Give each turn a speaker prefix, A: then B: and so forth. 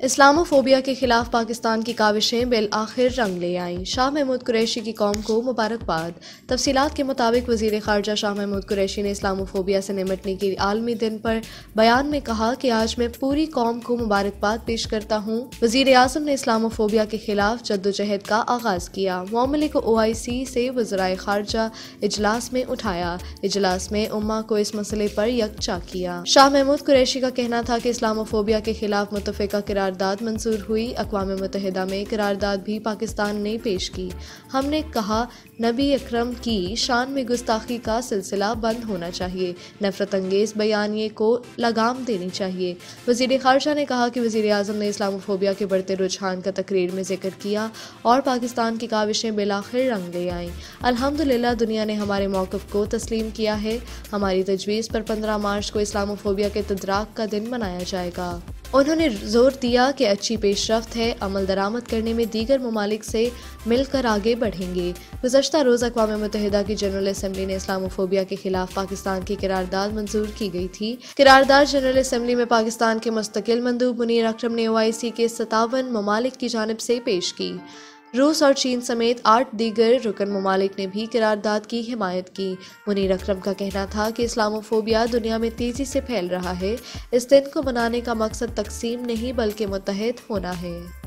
A: Islamophobia के खिलाफ पाकिस्तान की काविशें बिल आखिर रंग ले आईं। शाह महमूद कुरैशी की कौम को मुबारकबाद। तफसीत के मुताबिक वज़ीर खारजा शाह महमूद कुरैशी ने इस्लामोफोबिया से निमटने के आलमी दिन पर बयान में कहा कि आज मैं पूरी कौम को मुबारकबाद पेश करता हूँ। वज़ीर अजम ने इस्लामोफोबिया के खिलाफ जद्दोजहद का आगाज़ किया। मामले को ओ आई सी से वजराय खारजा इजलास में उठाया। इजलास में उम्मा को इस मसले पर यकचा किया। शाह महमूद कुरैशी का कहना था कि इस्लामोफोबिया के खिलाफ मुतफ़ा करारदाद मंजूर हुई। अकवा मुतहदा में करारदाद भी पाकिस्तान ने पेश की। हमने कहा, नबी अक्रम की शान में गुस्ताखी का सिलसिला बंद होना चाहिए। नफरत अंगेज़ बयानिए को लगाम देनी चाहिए। वज़ीर खारजा ने कहा कि वजी अजम ने इस्लामोफोबिया के बढ़ते रुझान का तकरीर में ज़िक्र किया और पाकिस्तान की काविशें बिलाखिर रंग ले आईं। अल्हम्दुलिल्लाह, दुनिया ने हमारे मौक़ को तस्लीम किया है। हमारी तजवीज़ पर पंद्रह मार्च को इस्लामोफोबिया के तदराक का दिन मनाया जाएगा। उन्होंने ज़ोर दिया कि अच्छी पेशरफ है, अमल दरामद करने में दीगर ममालिक से मिलकर आगे बढ़ेंगे। गुजशत रोज़ अकवा मुतहदा की जनरल असम्बली ने इस्लामोफोबिया के खिलाफ पाकिस्तान की करारदाद मंजूर की गई थी। किरारदार जनरल असम्बली में पाकिस्तान के मुस्तकिल मंदूब मुनीर अक्रम ने ओ आई सी के सतावन ममालिक की जानब से पेश की। रूस और चीन समेत आठ दीगर रुकन ममालिक ने भी करारदाद की, हिमायत की। मुनीर अक्रम का कहना था कि इस्लामोफोबिया दुनिया में तेज़ी से फैल रहा है। इस दिन को मनाने का मकसद तकसीम नहीं, बल्कि मुतहद होना है।